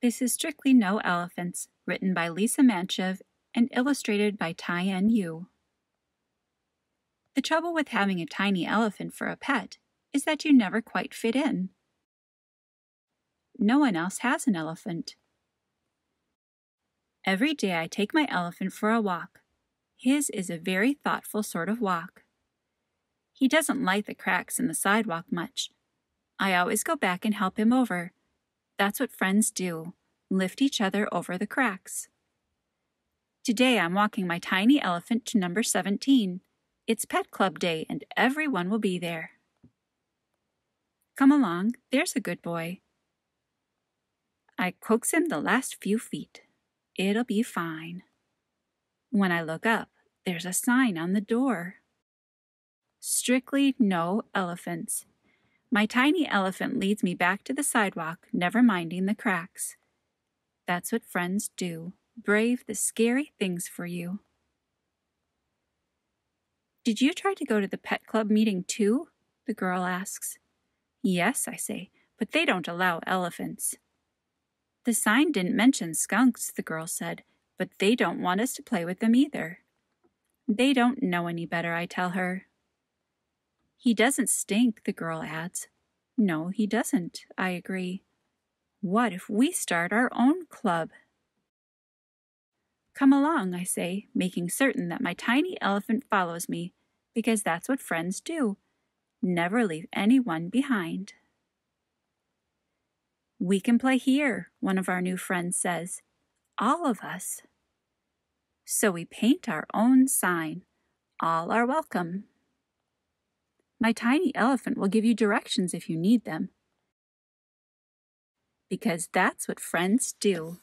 This is Strictly No Elephants, written by Lisa Mantchev and illustrated by Taeeun Yoo. The trouble with having a tiny elephant for a pet is that you never quite fit in. No one else has an elephant. Every day I take my elephant for a walk. His is a very thoughtful sort of walk. He doesn't like the cracks in the sidewalk much. I always go back and help him over that's what friends do lift each other over the cracks. Today I'm walking my tiny elephant to number 17. It's Pet Club Day and everyone will be there. Come along, there's a good boy. I coax him the last few feet. It'll be fine. When I look up, there's a sign on the door. Strictly no elephants. My tiny elephant leads me back to the sidewalk, never minding the cracks. That's what friends do brave the scary things for you. Did you try to go to the pet club meeting too? The girl asks. Yes, I say, but they don't allow elephants. The sign didn't mention skunks, the girl said, but they don't want us to play with them either. They don't know any better, I tell her. He doesn't stink, the girl adds. No, he doesn't, I agree. What if we start our own club? Come along, I say, making certain that my tiny elephant follows me, because that's what friends do. Never leave anyone behind. We can play here, one of our new friends says. All of us. So we paint our own sign. All are welcome. My tiny elephant will give you directions if you need them. Because that's what friends do.